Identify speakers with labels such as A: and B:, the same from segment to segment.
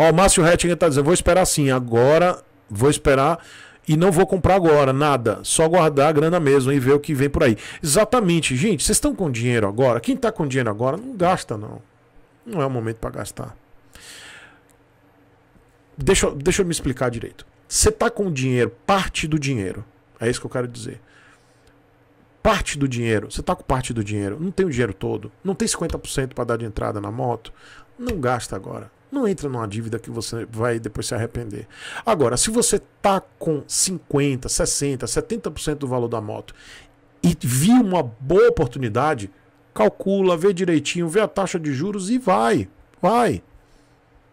A: Ó, o Márcio Hettinger tá dizendo, vou esperar sim, agora vou esperar e não vou comprar agora, nada. Só guardar a grana mesmo e ver o que vem por aí. Exatamente, gente. Vocês estão com dinheiro agora? Quem está com dinheiro agora, não gasta, não. Não é o momento para gastar. Deixa, deixa eu me explicar direito. Você está com dinheiro, parte do dinheiro. É isso que eu quero dizer. Parte do dinheiro. Você está com parte do dinheiro. Não tem o dinheiro todo. Não tem 50% para dar de entrada na moto. Não gasta agora. Não entra numa dívida que você vai depois se arrepender. Agora, se você tá com 50, 60, 70% do valor da moto e viu uma boa oportunidade, calcula, vê direitinho, vê a taxa de juros e vai. Vai.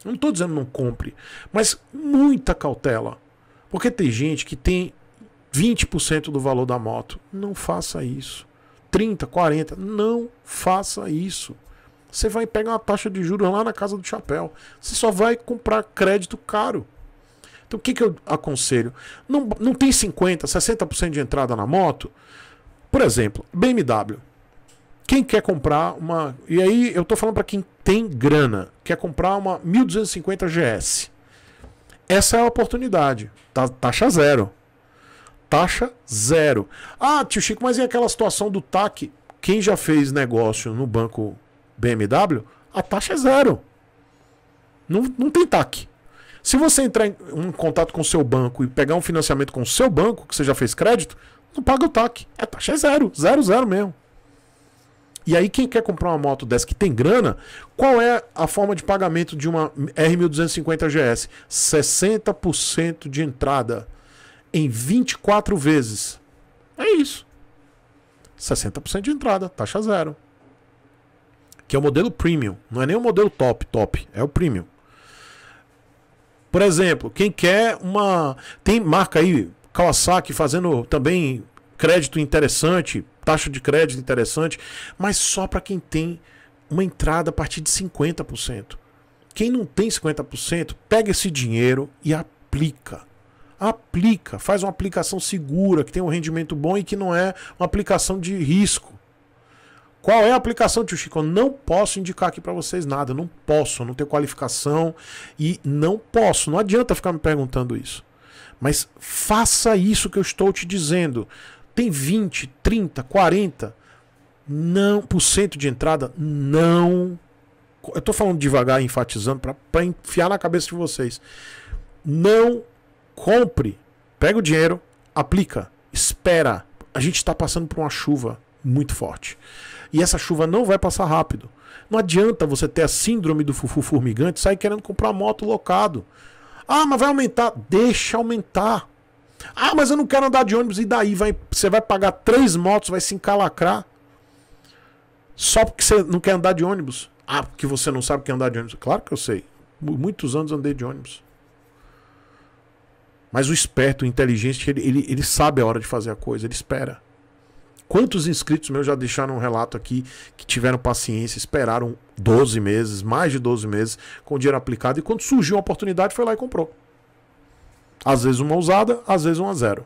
A: Não estou dizendo não compre, mas muita cautela. Porque tem gente que tem 20% do valor da moto. Não faça isso. 30, 40, não faça isso você vai pegar uma taxa de juros lá na casa do chapéu. Você só vai comprar crédito caro. Então o que, que eu aconselho? Não, não tem 50%, 60% de entrada na moto? Por exemplo, BMW. Quem quer comprar uma. E aí eu estou falando para quem tem grana, quer comprar uma 1250 GS. Essa é a oportunidade. Taxa zero. Taxa zero. Ah, tio Chico, mas e aquela situação do TAC? Quem já fez negócio no banco BMW, a taxa é zero. Não, não tem TAC. Se você entrar em um contato com o seu banco e pegar um financiamento com o seu banco, que você já fez crédito, não paga o TAC. A taxa é zero. Zero, zero mesmo. E aí, quem quer comprar uma moto dessa que tem grana, qual é a forma de pagamento de uma R1250 GS? 60% de entrada em 24 vezes. É isso. 60% de entrada, taxa zero que é o modelo premium. Não é nem o modelo top, top, é o premium. Por exemplo, quem quer uma. Tem marca aí, Kawasaki, fazendo também crédito interessante, taxa de crédito interessante, mas só para quem tem uma entrada a partir de 50%. Quem não tem 50%, pega esse dinheiro e aplica. Aplica, faz uma aplicação segura, que tem um rendimento bom e que não é uma aplicação de risco. Qual é a aplicação, tio Chico? Eu não posso indicar aqui para vocês nada. Não posso, não tenho qualificação e não posso. Não adianta ficar me perguntando isso. Mas faça isso que eu estou te dizendo. Tem 20, 30, 40 não, por cento de entrada, não. Eu estou falando devagar, enfatizando, para enfiar na cabeça de vocês. Não compre. Pega o dinheiro, aplica, espera. A gente está passando por uma chuva muito forte. E essa chuva não vai passar rápido. Não adianta você ter a síndrome do fufu formigante sair querendo comprar moto locado. Ah, mas vai aumentar. Deixa aumentar. Ah, mas eu não quero andar de ônibus. E daí? Vai, você vai pagar três motos, vai se encalacrar. Só porque você não quer andar de ônibus. Ah, porque você não sabe que é andar de ônibus. Claro que eu sei. Muitos anos andei de ônibus. Mas o esperto, o inteligente, ele, ele, ele sabe a hora de fazer a coisa, ele espera. Quantos inscritos meus já deixaram um relato aqui que tiveram paciência, esperaram 12 meses, mais de 12 meses, com o dinheiro aplicado, e quando surgiu uma oportunidade, foi lá e comprou. Às vezes uma usada, às vezes uma zero.